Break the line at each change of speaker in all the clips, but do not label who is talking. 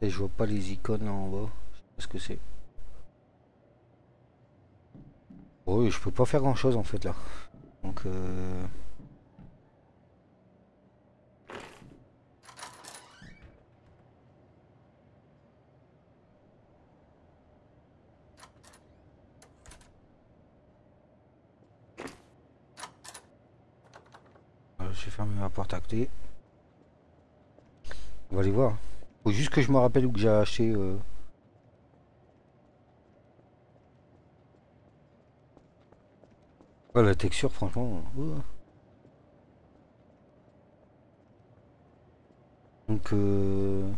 Et je vois pas les icônes en bas. Je sais pas ce que c'est. Oui, je peux pas faire grand chose en fait là. Donc euh... J'ai fermé ma porte à clé. On va aller voir. Faut juste que je me rappelle où que j'ai acheté. euh, la texture, franchement. ouah. Donc, euh...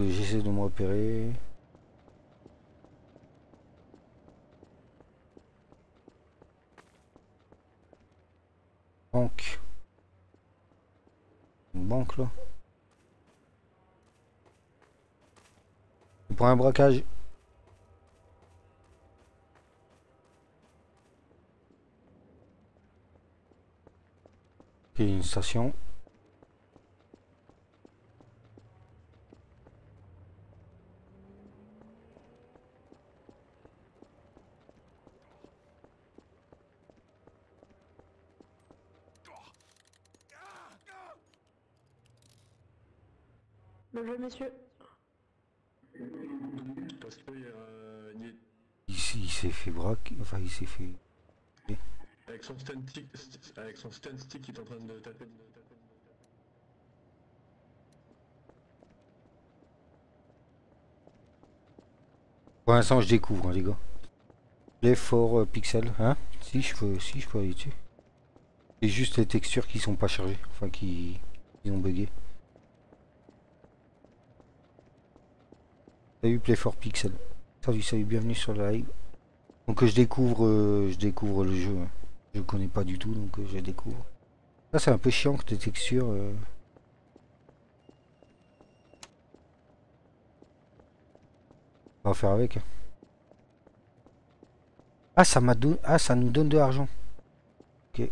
euh, j'essaie de me repérer. Banque. Une banque là. Pour un braquage. Ok, une station.
Bonjour messieurs.
Parce que euh, il est-
Il, s- il s'est fait braquer. Enfin, il s'est fait.
avec son stand stick, avec son stand stick, il est en train de taper. de taper-
Pour l'instant, je découvre, hein, les gars. L'effort pixel, hein Si, je peux, si, je peux aller dessus. C'est juste les textures qui sont pas chargées, enfin qui, qui ont bugué. Salut Play for Pixel. Salut, salut, bienvenue sur le live. Donc euh, je découvre, euh, je découvre le jeu. Je connais pas du tout, donc euh, je découvre. Ça c'est un peu chiant que tes textures. On va faire avec. hein. Ah ça m'a don- ah ça nous donne de l'argent. Ok.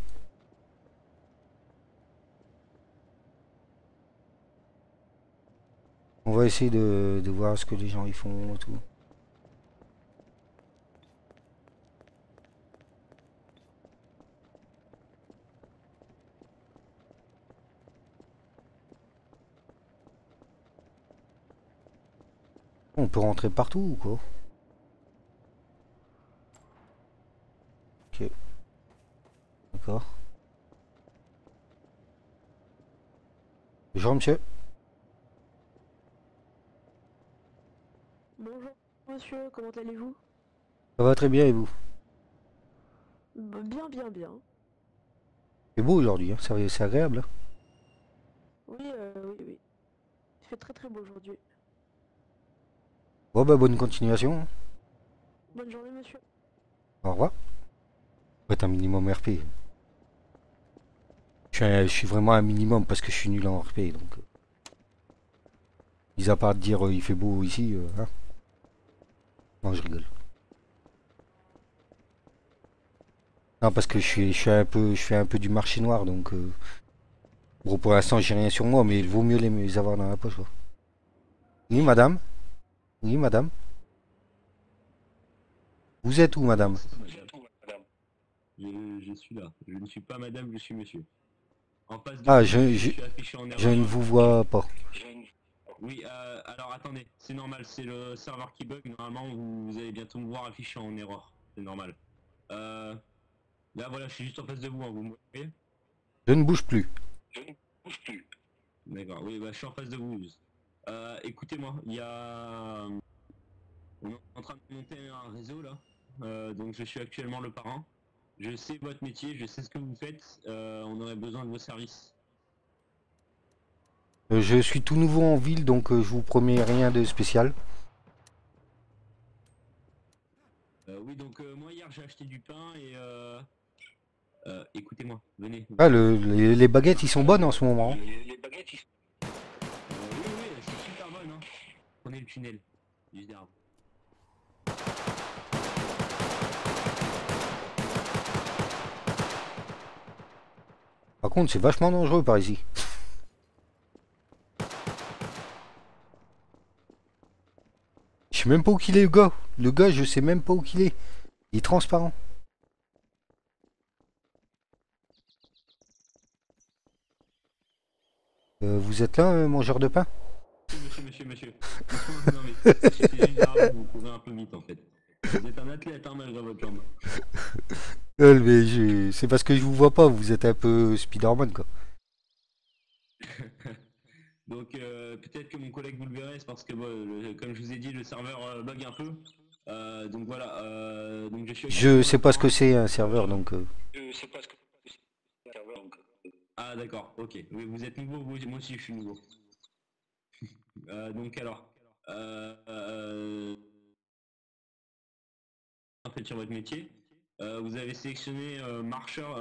On va essayer de, de voir ce que les gens y font et tout. On peut rentrer partout ou quoi Ok. D'accord. Bonjour monsieur.
Bonjour monsieur, comment allez-vous?
Ça va très bien et vous?
B- Bien, bien, bien.
C'est beau aujourd'hui, hein, c'est c'est agréable. hein.
Oui, euh, oui, oui. Il fait très très beau aujourd'hui.
Bon bah bonne continuation.
Bonne journée monsieur.
Au revoir. Faut être un minimum RP. Je suis, un- je suis vraiment un minimum parce que je suis nul en RP donc. euh. Mis à part de dire euh, il fait beau ici, euh, hein. Non je rigole. Non parce que je suis, je suis un peu, je fais un peu du marché noir donc. euh, Bon pour l'instant j'ai rien sur moi mais il vaut mieux les, les avoir dans la poche. quoi. Oui madame? Oui madame. Vous êtes où madame?
Je, je suis là. Je ne suis pas madame, je suis monsieur. En face de
Ah, je- je-
suis affiché en
Je ne vous vois pas.
Oui, euh, alors attendez, c'est normal, c'est le serveur qui bug. Normalement, vous, vous allez bientôt me voir affiché en erreur. C'est normal. Euh, là, voilà, je suis juste en face de vous, hein, vous me voyez?
Je ne bouge plus.
D'accord, oui, bah, je suis en face de vous. Euh, écoutez-moi, il y a... On est en train de monter un réseau, là. Euh, donc, je suis actuellement le parrain. Je sais votre métier, je sais ce que vous faites. Euh, on aurait besoin de vos services.
Euh, Je suis tout nouveau en ville, donc je vous promets rien de spécial.
Oui, donc moi hier j'ai acheté du pain et écoutez-moi, venez.
Ah, le- les, les baguettes, ils sont bonnes en ce moment. hein
elles sont super bonnes. Hein. Le tunnel. Juste derrière.
Par contre, c'est vachement dangereux par ici. sais même pas où qu'il est le gars. Le gars, je sais même pas où qu'il est. Il est transparent. Euh, vous êtes là, euh, mangeur de pain?
Monsieur, monsieur, monsieur. non mais, vous courez un peu vite en fait. Vous êtes un athlète hein, malgré votre jambe.
Euh, mais je- C'est parce que je vous vois pas, vous êtes un peu Spider-Man quoi.
Donc euh, peut-être que mon collègue vous le verrez, c'est parce que bon, le- comme je vous ai dit, le serveur euh, bug un peu. Euh, donc voilà, euh, donc je suis...
Je sais pas ce que c'est un serveur donc. euh,
Je sais pas ce que c'est un serveur, donc, Ah d'accord, ok. Oui, vous êtes nouveau, vous- moi aussi je suis nouveau. Euh, donc alors, en fait sur votre métier, euh, vous avez sélectionné euh, marcheur,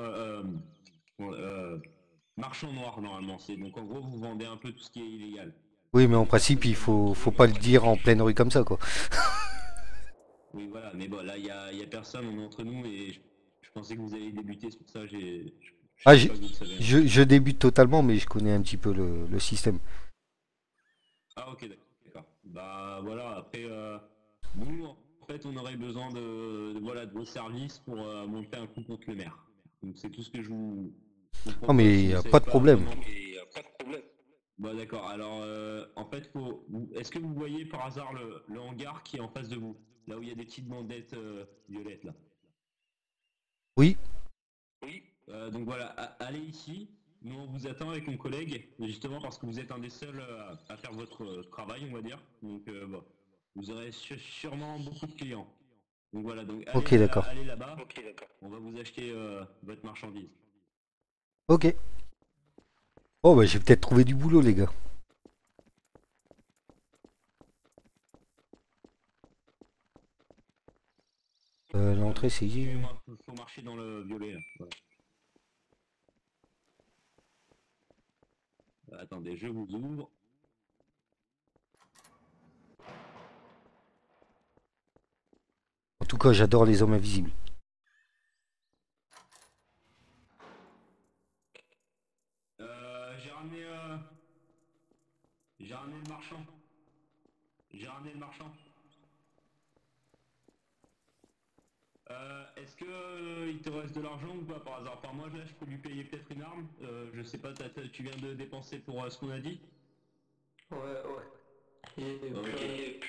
marchand noir normalement. C'est donc en gros vous vendez un peu tout ce qui est illégal.
Oui, mais en principe, il faut, faut pas le dire en pleine rue comme ça quoi.
Oui voilà, mais bon là il y a, y a personne, on est entre nous et je, je pensais que vous alliez débuter, c'est pour ça je- je
Ah. Je, je débute totalement, mais je connais un petit peu le, le système.
Ah ok d'accord. Bah voilà après euh, nous en fait on aurait besoin de, de- voilà de vos services pour euh, monter un coup contre le maire. Donc c'est tout ce que je vous. vous
Non, mais
propose,
y
si
a
vous savez
pas de problème.
vraiment- mais a pas de problème. Bah d'accord. Alors euh, en fait faut. Est-ce que vous voyez par hasard le, le hangar qui est en face de vous, là où il y a des petites bandettes euh, violettes là?
Oui.
Oui. Euh, donc voilà, allez ici. Nous on vous attend avec mon collègue, justement parce que vous êtes un des seuls euh, à faire votre euh, travail, on va dire. Donc euh, bon, vous aurez sûrement beaucoup de clients. Donc voilà, donc allez,
d'accord.
là-bas. On va vous acheter euh, votre marchandise.
Ok. Oh bah j'ai peut-être trouvé du boulot les gars. Euh, L'entrée c'est ici.
Faut- marcher dans le violet. là. Attendez, je vous ouvre.
En tout cas j'adore les hommes invisibles.
Euh, j'ai ramené, euh, j'ai ramené le marchand. J'ai ramené le marchand. Euh, est-ce que euh, il te reste de l'argent ou pas par hasard? Par moi, là, je peux lui payer peut-être une arme. Euh, je sais pas, tu viens de dépenser pour euh, ce qu'on a dit?
Ouais, ouais. Et
Ok.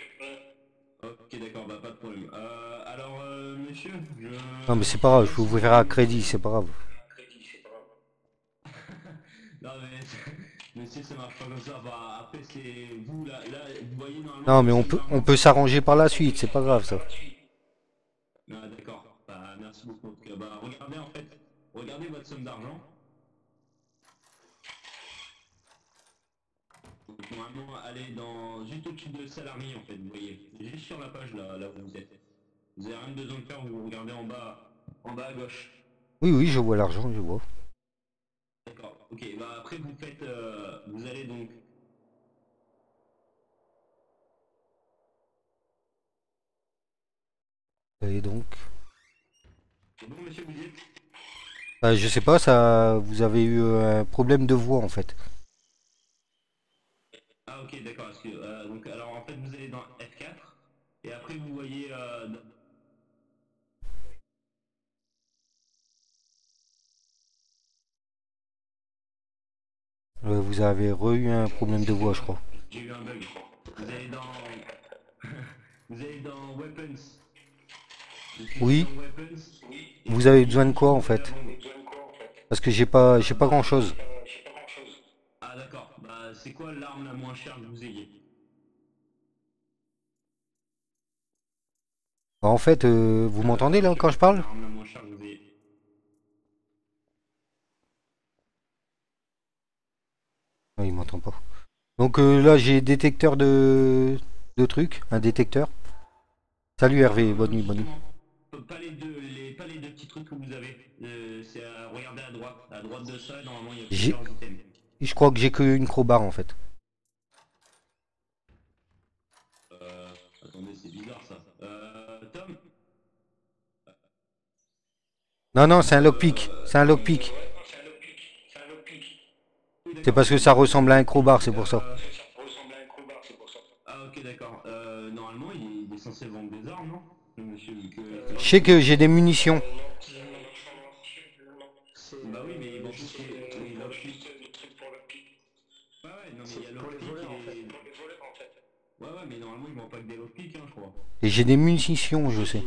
Ok, d'accord, bah pas de problème. Euh, alors, euh, monsieur, je...
Non mais c'est pas grave, je peux vous faire à crédit, c'est pas grave.
Non mais, monsieur, ça marche pas comme ça. Bah, après, c'est vous, là, là, vous voyez normalement...
Non mais on peut on peut s'arranger par la suite, c'est pas grave ça.
Ah, d'accord. Bah, merci beaucoup. en tout cas. Bah, regardez en fait, regardez votre somme d'argent. Donc, normalement, allez dans juste au-dessus de salarié en fait, vous voyez. Juste sur la page là, là où vous êtes. Vous avez rien besoin de faire, vous regardez en bas, en bas à gauche.
Oui oui je vois l'argent, je vois.
D'accord. Ok. Bah après vous faites, euh, vous allez donc.
Et donc.
C'est bon, monsieur, vous y êtes
Bah, je sais pas, ça vous avez eu euh, un problème de voix en fait.
Ah ok d'accord, euh, donc alors en fait vous allez dans F4 et après vous voyez euh, dans-
Euh, vous avez re-eu un problème de voix je crois.
j'ai eu un bug. Vous allez dans vous allez dans Weapons.
Oui. Vous avez besoin de quoi en fait? Parce que j'ai pas j'ai pas grand chose.
Ah d'accord, bah c'est quoi l'arme la moins chère que vous ayez?
Bah, en fait, euh, vous m'entendez là quand je parle? Non, il m'entend pas. Donc euh, là j'ai détecteur de de trucs, un détecteur. Salut Hervé, bonne nuit, bonne nuit.
Pas les deux, les, pas les deux petits trucs que vous avez. Euh, c'est à regarder à droite. À droite de ça, normalement il y a plusieurs items.
Je crois que j'ai que une crowbar en fait.
Euh, attendez, c'est bizarre ça. Euh, Tom
Non non, c'est un lockpick, c'est un lockpick. C'est parce que ça ressemble à un crowbar, c'est pour ça. Je sais que j'ai des munitions.
Bah oui, mais
pour le pic.
Ouais, non, mais il y a et...
Pour les voleurs en fait.
Ouais, ouais, mais normalement, ils vendent pas que des lockpicks, hein, je crois.
Et j'ai des munitions, je sais.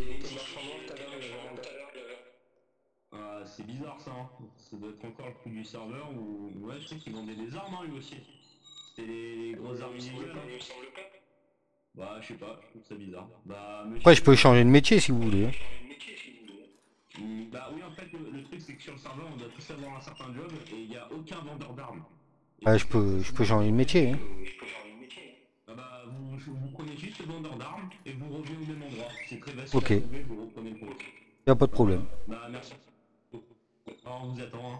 Ah, c'est bizarre, ça, hein. Ça doit être encore le coup du serveur, ou... Ouais, je sais qu'il vendait des armes, hein, lui aussi. C'était les grosses armes
Il me semble
illégales,
pas,
hein.
il me semble pas.
Bah, je sais pas, je trouve ça bizarre. Bah, monsieur...
Après, je peux changer de métier si vous voulez. hein.
Hmm, Bah oui, en fait, le, le truc, c'est que sur le serveur, on doit tous avoir un certain job, et il n'y a aucun vendeur d'armes.
Ah, je peux, je peux changer de métier. hein.
Je peux changer de métier.
Ah bah, vous, vous prenez juste le vendeur d'armes, et vous revenez au même endroit. C'est très facile
Ok.
à trouver, vous reprenez le compte.
Y a pas de problème.
Bah, merci. On vous attend, hein.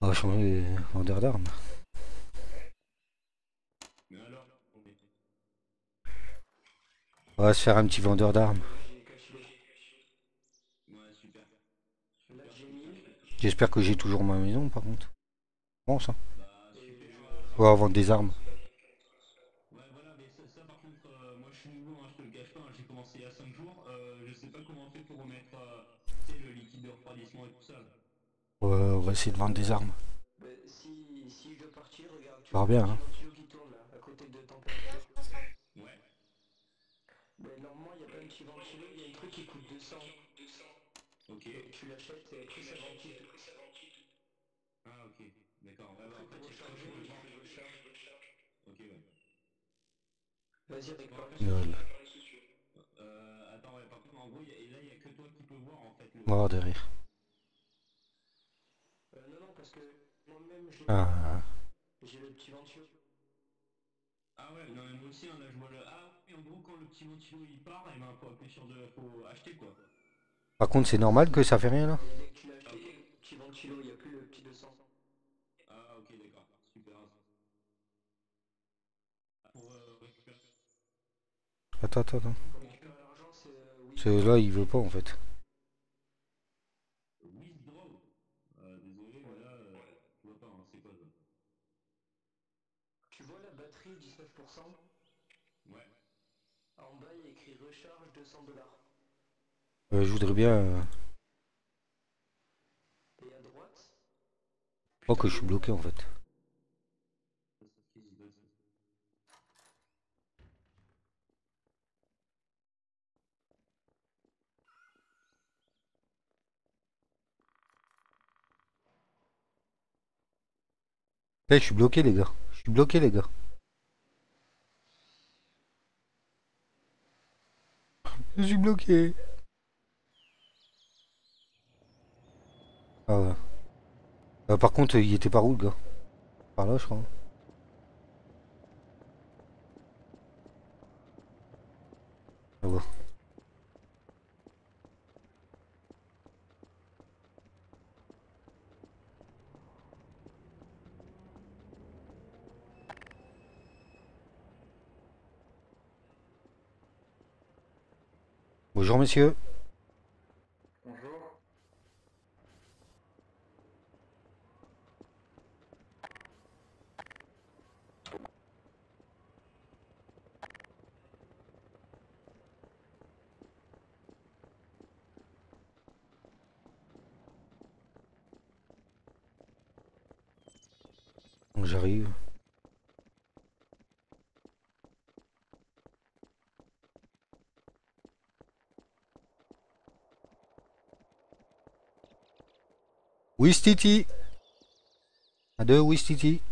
On va changer les vendeurs d'armes.
On
va se faire un petit vendeur d'armes. J'espère que j'ai toujours ma maison par contre. Bon ça. On va vendre des armes.
Ouais, voilà, mais ça, ça, par contre, moi je suis nouveau, je te le cache pas, j'ai commencé il y a 5 jours, je sais pas comment on fait pour remettre tu sais, le liquide de refroidissement et tout ça. là.
Ouais, on va essayer de vendre des armes.
Vois
bien, hein.
petit ventilo qui tourne là, à côté de température.
Ouais.
Bah, normalement, il n'y a pas un petit ventilo, il y a un truc qui coûte 200.
Ok.
Tu l'achètes et après ça ventile.
Ah, ok. D'accord. Ouais, bah,
Recharger,
de
recharge.
Ok, ouais.
Vas-y, avec par
Lol.
Euh, attends, ouais, par contre, en gros, y a- et là, il y a que toi qui peux voir en fait. Le...
Voir derrière.
Euh, non, non, parce que moi-même, j'ai
Ah,
j'ai le petit ventilo.
Ah ouais, non, mais moi aussi, hein, là, je vois le. Ah, et en gros, quand le petit ventilo il part, et ben, faut appuyer sur de. Faut acheter quoi.
Par contre, c'est normal que ça fait rien là?
Et dès que tu l'as acheté, le petit ventilo, il n'y a plus le petit 200.
Ah, ok, d'accord. Super. Ah, Pour euh, récupérer.
Attends, attends, attends.
Pour récupérer l'argent, c'est euh, oui.
C'est là, il veut pas en fait.
Withdraw. Euh, désolé, mais là, euh, je vois pas, hein, c'est quoi ça
Tu vois la batterie 19%
Ouais.
En bas, il y a écrit recharge 200 dollars.
Euh, je voudrais bien. euh,
Et à droite,
Oh, que je suis bloqué en fait. Là, je suis bloqué, les gars. Je suis bloqué, les gars. Je suis bloqué. Ah ouais. Euh, par contre, il était par où, le gars? Par là, je crois. Ah ouais. Bonjour, messieurs.
Bonjour.
J'arrive. Wistiti. À deux, Wistiti.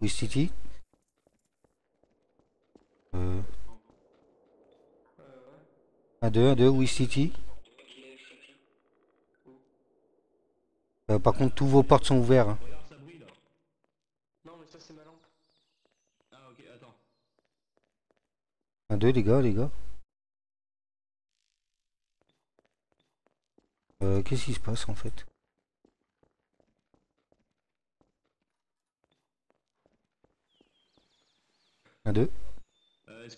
Wistiti. Euh, à deux, à deux, Wistiti. Euh, par contre, tous vos portes sont ouvertes. hein. Un, deux, les gars, les gars. Euh, Qu'est-ce qui se passe en fait? Un, deux.
Euh,